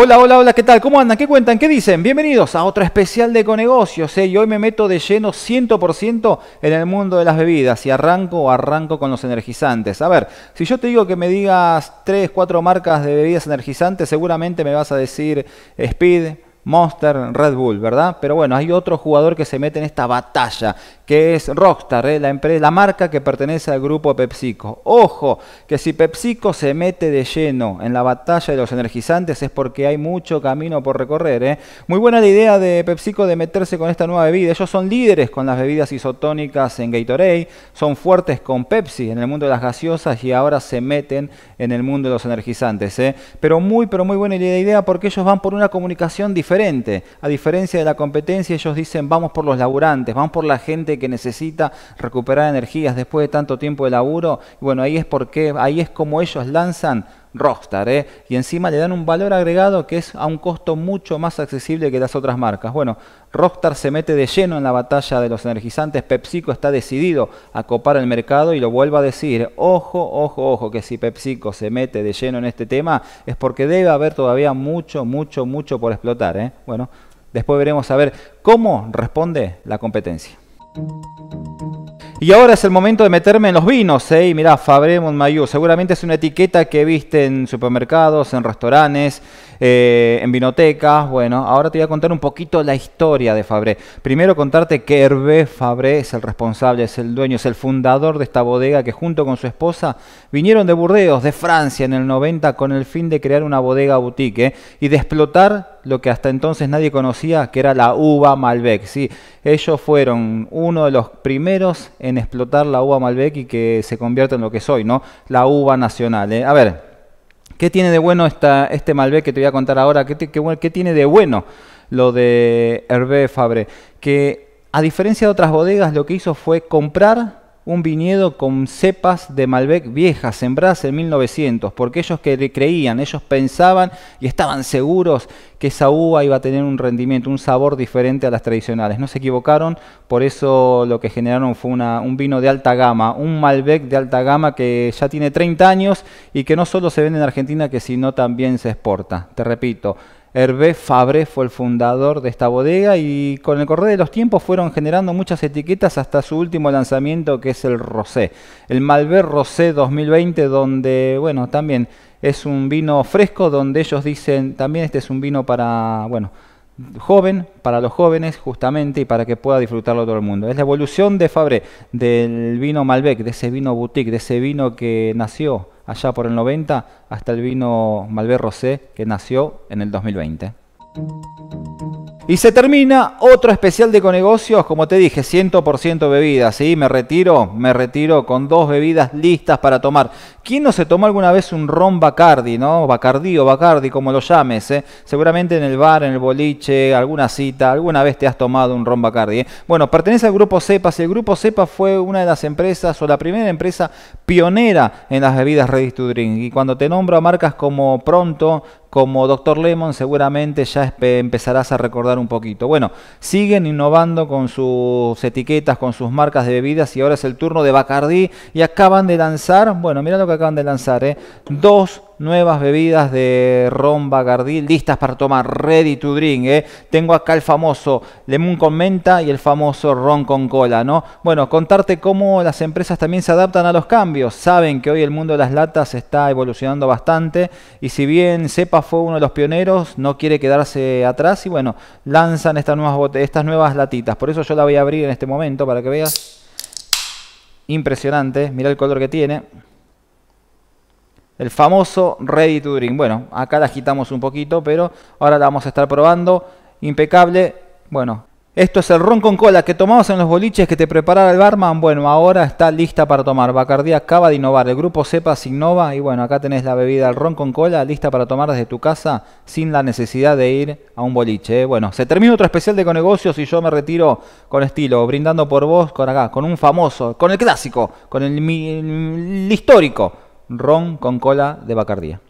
Hola, hola, hola, ¿qué tal? ¿Cómo andan? ¿Qué cuentan? ¿Qué dicen? Bienvenidos a otro especial de Econegocios. ¿eh? Y hoy me meto de lleno 100% en el mundo de las bebidas. Y arranco, arranco con los energizantes. A ver, si yo te digo que me digas 3, 4 marcas de bebidas energizantes, seguramente me vas a decir Speed, Monster, Red Bull, ¿verdad? Pero bueno, hay otro jugador que se mete en esta batalla, que es Rockstar, ¿eh? la, empresa, la marca que pertenece al grupo PepsiCo. Ojo, que si PepsiCo se mete de lleno en la batalla de los energizantes es porque hay mucho camino por recorrer. ¿eh? Muy buena la idea de PepsiCo de meterse con esta nueva bebida. Ellos son líderes con las bebidas isotónicas en Gatorade, son fuertes con Pepsi en el mundo de las gaseosas y ahora se meten en el mundo de los energizantes. ¿eh? Pero muy, pero muy buena la idea porque ellos van por una comunicación diferente a diferencia de la competencia, ellos dicen vamos por los laburantes, vamos por la gente que necesita recuperar energías después de tanto tiempo de laburo. Y bueno, ahí es porque, ahí es como ellos lanzan Rockstar, ¿eh? y encima le dan un valor agregado que es a un costo mucho más accesible que las otras marcas. Bueno, Rockstar se mete de lleno en la batalla de los energizantes, PepsiCo está decidido a copar el mercado y lo vuelvo a decir, ojo, ojo, ojo, que si PepsiCo se mete de lleno en este tema es porque debe haber todavía mucho, mucho, mucho por explotar. ¿eh? Bueno, después veremos a ver cómo responde la competencia. Y ahora es el momento de meterme en los vinos, ¿eh? Y mirá, Fabré seguramente es una etiqueta que viste en supermercados, en restaurantes, eh, en vinotecas. Bueno, ahora te voy a contar un poquito la historia de Fabré. Primero contarte que Hervé Fabré es el responsable, es el dueño, es el fundador de esta bodega que junto con su esposa vinieron de Burdeos, de Francia, en el 90 con el fin de crear una bodega boutique ¿eh? y de explotar lo que hasta entonces nadie conocía, que era la uva Malbec. ¿sí? Ellos fueron uno de los primeros en explotar la uva Malbec y que se convierte en lo que soy, ¿no? La uva nacional. ¿eh? A ver, ¿Qué tiene de bueno esta, este Malbec que te voy a contar ahora? ¿Qué, qué, tiene de bueno lo de Hervé Fabre? Que a diferencia de otras bodegas, lo que hizo fue comprar un viñedo con cepas de Malbec viejas, sembradas en 1900, porque ellos que creían, ellos pensaban y estaban seguros que esa uva iba a tener un rendimiento, un sabor diferente a las tradicionales. No se equivocaron, por eso lo que generaron fue un vino de alta gama, un Malbec de alta gama que ya tiene 30 años y que no solo se vende en Argentina, que sino también se exporta. Te repito, Hervé Fabré fue el fundador de esta bodega y con el correr de los tiempos fueron generando muchas etiquetas hasta su último lanzamiento que es el Rosé. El Malbec Rosé 2020 donde, bueno, también es un vino fresco donde ellos dicen, también este es un vino para, bueno, joven, para los jóvenes justamente y para que pueda disfrutarlo todo el mundo. Es la evolución de Fabré, del vino Malbec, de ese vino boutique, de ese vino que nació allá por el 90 hasta el vino Malbec Rosé que nació en el 2020. Y se termina otro especial de Conegocios, como te dije, 100% bebidas, ¿sí? Me retiro, me retiro con dos bebidas listas para tomar. ¿Quién no se tomó alguna vez un ron Bacardi, no? Bacardi o Bacardi, como lo llames, ¿eh? Seguramente en el bar, en el boliche, alguna cita, alguna vez te has tomado un ron Bacardi, ¿eh? Bueno, pertenece al grupo Cepas y el grupo Cepas fue una de las empresas o la primera empresa pionera en las bebidas ready to drink. Y cuando te nombro a marcas como Pronto, como Dr. Lemon seguramente ya empezarás a recordar un poquito. Bueno, siguen innovando con sus etiquetas, con sus marcas de bebidas y ahora es el turno de Bacardi y acaban de lanzar, bueno, mira lo que acaban de lanzar, ¿eh? dos nuevas bebidas de ron Bacardí listas para tomar, ready to drink. ¿eh? Tengo acá el famoso lemon con menta y el famoso ron con cola, ¿no? Bueno, contarte cómo las empresas también se adaptan a los cambios. Saben que hoy el mundo de las latas está evolucionando bastante y si bien Cepa fue uno de los pioneros, no quiere quedarse atrás y bueno, lanzan estas nuevas, estas nuevas latitas. Por eso yo la voy a abrir en este momento para que veas. Impresionante, mira el color que tiene. El famoso Ready to Drink. Bueno, acá la agitamos un poquito, pero ahora la vamos a estar probando. Impecable. Bueno, esto es el ron con cola que tomamos en los boliches que te preparaba el barman. Bueno, ahora está lista para tomar. Bacardí acaba de innovar. El grupo Cepas innova. Y bueno, acá tenés la bebida, el ron con cola, lista para tomar desde tu casa sin la necesidad de ir a un boliche. ¿eh? Bueno, se termina otro especial de Conegocios y yo me retiro con estilo, brindando por vos, con acá, con un famoso, con el clásico, con el histórico ron con cola de Bacardía.